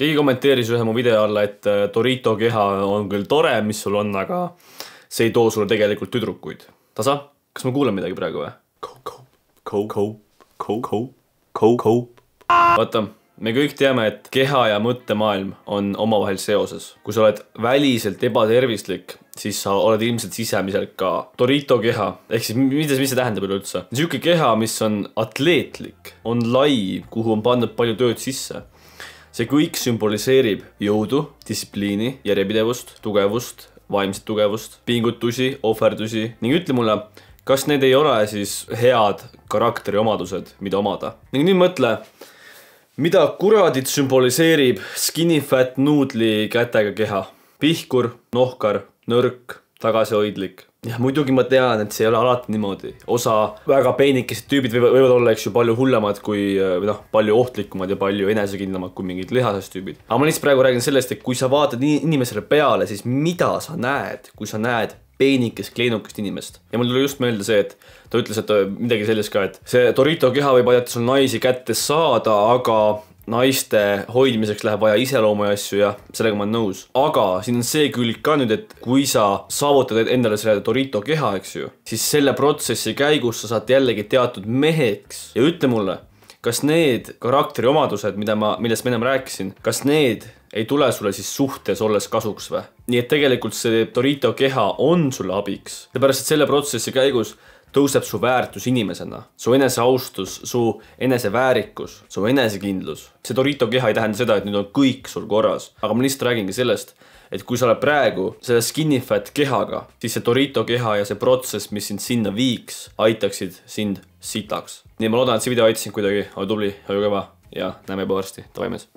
keegi kommenteeris ühe mu video alla, et äh, Dorito keha on küll tore, mis sul on, aga see ei too sulle tegelikult tüdrukuid. tasa, kas ma kuulen midagi praegu või? vaata, me kõik teame, et keha ja mõttemaailm on omavahel seoses. kui sa oled väliselt ebatervislik, siis sa oled ilmselt sisemiselt ka Dorito keha, ehk siis mida, mis see tähendab üleüldse? niisugune keha, mis on atleetlik, on lai, kuhu on pandud palju tööd sisse see kõik sümboliseerib jõudu, distsipliini, järjepidevust, tugevust, vaimset tugevust, pingutusi, ohverdusi ning ütle mulle, kas need ei ole siis head karakteriomadused, mida omada? ning nüüd mõtle, mida kuradit sümboliseerib skinny fat nuudli kätega keha? pihkur, nohkar, nõrk, tagasihoidlik jah, muidugi ma tean, et see ei ole alati niimoodi. osa väga peenikesed tüübid võivad, võivad olla, eks ju, palju hullemad kui, või noh, palju ohtlikumad ja palju enesekindlamad kui mingid lihasest tüübid. aga ma lihtsalt praegu räägin sellest, et kui sa vaatad inimesele peale, siis mida sa näed, kui sa näed peenikest, kleenukest inimest. ja mul tuli just meelde see, et ta ütles, et midagi sellist ka, et see Dorito keha võib aidata sul naisi kätte saada, aga naiste hoidmiseks läheb vaja iseloomu ja asju ja sellega ma olen nõus. aga siin on see külg ka nüüd, et kui sa saavutad endale selle Dorito keha, eks ju, siis selle protsessi käigus sa saad jällegi teatud meheks ja ütle mulle, kas need karakteriomadused, mida ma, millest ma ennem rääkisin, kas need ei tule sulle siis suhtes olles kasuks või? nii et tegelikult see Dorito keha on sulle abiks, seepärast et selle protsessi käigus tõuseb su väärtus inimesena, su eneseaustus, su eneseväärikus, su enesekindlus. see Dorito keha ei tähenda seda, et nüüd on kõik sul korras, aga ma lihtsalt räägingi sellest, et kui sa oled praegu selle skinny fat kehaga, siis see Dorito keha ja see protsess, mis sind sinna viiks, aitaksid sind sitaks. nii ma loodan, et see video aitas sind kuidagi, ole tubli, ole kõva ja näeme juba varsti, davai mees